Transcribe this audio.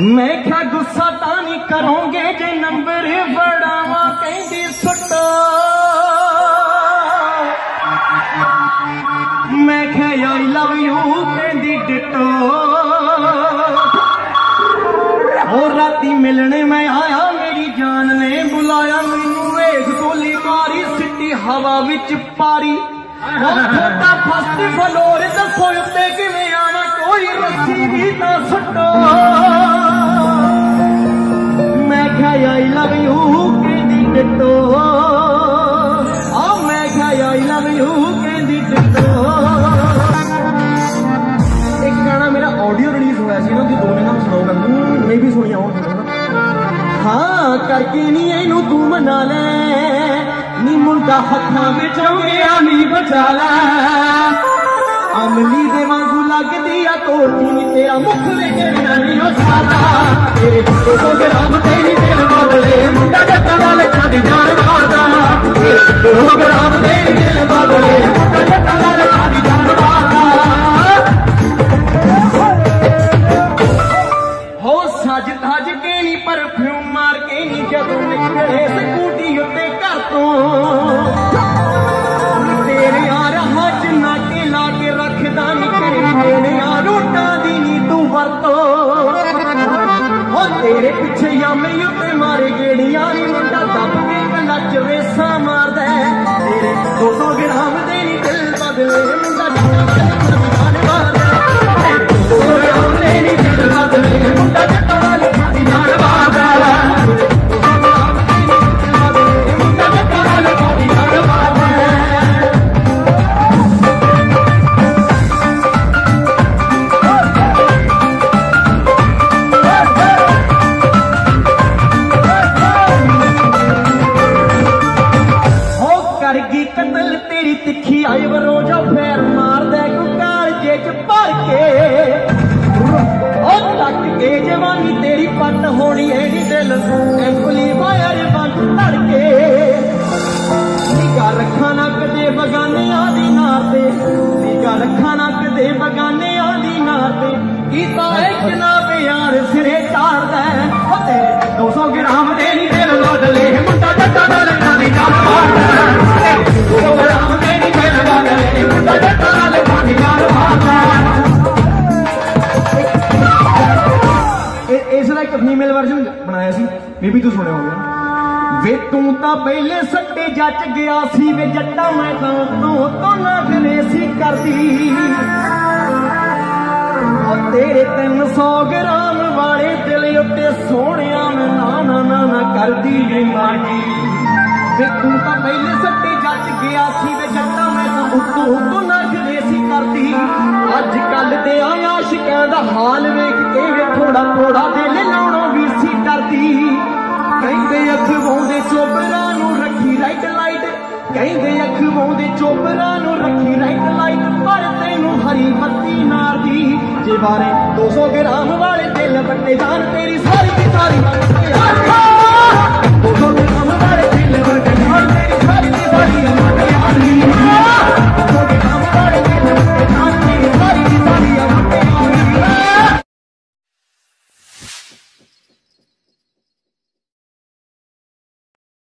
ਮੈਂ ਕਿਹਾ ਗੁੱਸਾ ਤਾਂ ਨਹੀਂ ਕਰੋਗੇ ਜੇ ਨੰਬਰ ਬੜਾਵਾ ਕਹਿੰਦੀ ਸੁੱਟੋ। ਮੈਂ ਕਿਹਾ ਆਈ ਲਵ ਯੂ, ਕਹਿੰਦੀ ਡਿਟੋ। ਉਹ ਰਾਤੀ ਮਿਲਣੇ ਮੈਂ ਆਇਆ, ਮੇਰੀ ਜਾਨ ਨੇ ਬੁਲਾਇਆ, ਮੈਨੂੰ ਵੇਖ ਗੋਲੀ ਮਾਰੀ, ਸਿੱਟੀ ਹਵਾ ਵਿੱਚ ਪਾਰੀ। ਉਹ ਫਸਟ ਫਲੋਰ ਦੱਸੋ ਉੱਤੇ ਕਿਵੇਂ ਆਵਾਂ, ਕੋਈ ਰੱਸੀ ਵੀ ਤਾਂ ਸੁੱਟੋ। ਕਰਕੇ ਨਹੀਂ ਇਹਨੂੰ ਤੂੰ ਮਨਾ ਲੈ। ਨੀ ਮੁੰਡਾ ਹੱਥਾਂ ਵਿੱਚ ਗਿਆ ਨੀ ਬਚਾ ਲੈ। ਅਮਲੀ ਦੇ ਵਾਂਗੂ ਲੱਗਦੀ ਆ ਤੋੜਦੀ ਨੀ ਤੇਰਾ ਮੁਖ ਵੇਖ ਨਹੀਂ ਉਹ ਸਾਦਾ ਤੇਰੇ ਤੋਂ ਗ੍ਰਾਮ ਤੇ ਨੀ ਦਿਲ ਬਦਲੇ। ਮੁੰਡਾ ਜੱਟਾਂ ਦਾ ਲੱਖਾਂ ਦੀ ਜਾਨ ਮਾਰਦਾ। ਤੇਰੇ ਤੋਂ ਗ੍ਰਾਮ ਤੇ ਨੀ ਦਿਲ ਬਦਲੇ। ਕੇ ਨੀ ਪਰਫਿਊਮ ਮਾਰ ਕੇ ਨੀ ਜਦੋਂ ਨਿਕਲੇ ਸਕੂਟੀ ਉੱਤੇ ਘਰ ਤੋਂ। ਤੇਰੇ ਯਾਰ ਹੱਜ ਨਾ ਕੇ ਲਾ ਕੇ ਰੱਖਦਾ ਨੀ ਤੇਰੇ ਯਾਰ ਰੋਟਾਂ ਦੀ ਨੀ ਤੂੰ ਵਰਤੋ। ਹੋ ਤੇਰੇ ਪਿੱਛੇ ਯਾਮੇ ਉੱਤੇ ਮਾਰੇ ਗੇੜੀਆਂ ਨੀ ਮੁੰਡਾ, ਦੱਬ ਕੇ ਕੱਲਾ ਚਵੇਸਾ ਮਾਰਦਾ। ਤੇਰੇ 200 ਗਈ ਤੇਰੀ ਤਿੱਖੀ ਆਈ ਵਰੋਜਾ ਫੇਰ ਮਾਰਦਾ ਕੁਕਾਰ ਜੇ ਚ ਭਰ ਕੇ। ਉਹ ਤੱਕ ਕੇ ਜਵਾਨੀ ਤੇਰੀ ਪੱਟ ਹੋਣੀ ਐ ਨੀ ਦਿਲ ਐਂਪਲੀ ਵਾਇਰ ਬੰਦ ਧੜ ਕੇ ਨਿਗਾ ਰੱਖਾਂ ਨਾ ਕਦੇ ਬਗਾਨਿਆਂ ਦੀ ਨਾਰ ਤੇ ਨਿਗਾ ਰੱਖਾਂ ਨਾ ਕਦੇ ਬਗਾਨਿਆਂ ਦੀ ਨਾਰ ਤੇ। ਕੀਤਾ ਇੱਕ ਨਾ ਫੀਮੇਲ ਵਰਜ਼ਨ ਬਣਾਇਆ ਸੀ। ਮੇਬੀ ਤੂੰ ਸੁਣਿਆ ਹੋਵੇਗਾ ਵੇ ਤੂੰ ਤਾਂ ਪਹਿਲੇ ਸੱਟੇ ਜੱਜ ਗਿਆ ਸੀ, ਵੇ ਜੱਟਾ ਮੈਂ ਤਾਂ ਤੋਂ ਤੋਂ ਨਾ ਸੀ ਕਰਦੀ। ਉਹ ਤੇਰੇ 300 ਗ੍ਰਾਮ ਵਾਲੇ ਦਿਲ ਉੱਤੇ ਸੋਹਣਿਆ ਮੈਂ ਨਾ ਨਾ ਨਾ ਨਾ ਕਰਦੀ ਵੇ ਮਾਗੀ ਵੇ ਤੂੰ ਤਾਂ ਪਹਿਲੇ ਸੱਟੇ ਜੱਜ ਗਿਆ ਸੀ, ਵੇ ਜੱਟਾ ਮੈਂ ਤਾਂ ਉੱਤੋਂ ਉੱਤੋਂ ਨਾ ਸੀ ਕਰਦੀ। ਅੱਜ ਕੱਲ ਦੇ ਆ ਆਸ਼ਿਕਾਂ ਦਾ ਹਾਲ ਵੇਖ ਕੇ ਵੇ ਥੋੜਾ ਥੋੜਾ ਦਿਲ ਲਾਉਣੋਂ ਵੀ ਕਹਿੰਦੇ ਅਖਵਾਂ ਚੋਬਰਾਂ ਨੂੰ ਰੱਖੀ ਰਾਈਟ ਲਾਈਟ ਕਹਿੰਦੇ ਅਖਵਾਂ ਦੇ ਚੋਬਰਾਂ ਨੂੰ ਰੱਖੀ ਰਾਈਟ ਲਾਈਟ ਪਰ ਤੈਨੂੰ ਹਰੀ ਬੱਤੀ ਮਾਰਦੀ ਜੇ ਬਾਰੇ 200 ਗ੍ਰਾਮ ਵਾਲੇ ਦਿਲ ਵੱਟੇ ਜਾਣ ਤੇਰੀ ਸਾਰੀ ਦੀ ਸਾਰੀ ਮੰਗ ਕੇ